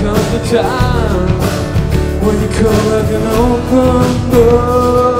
comes the time when you come like an open door.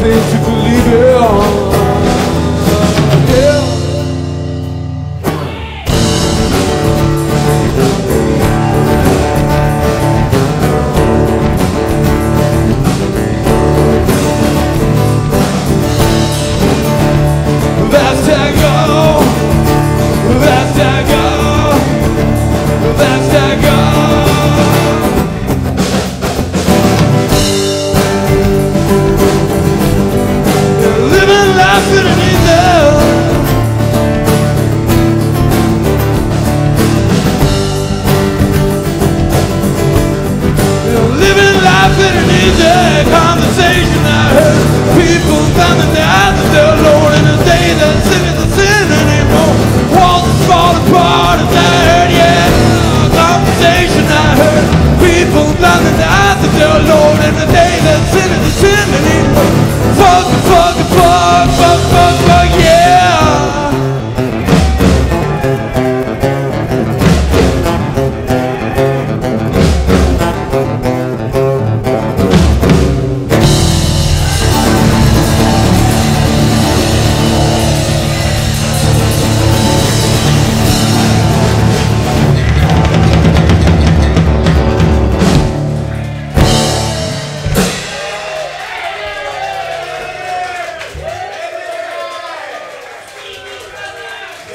fait sitting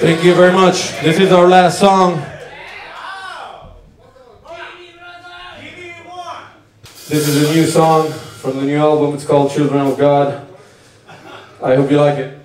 Thank you very much. This is our last song. This is a new song from the new album. It's called Children of God. I hope you like it.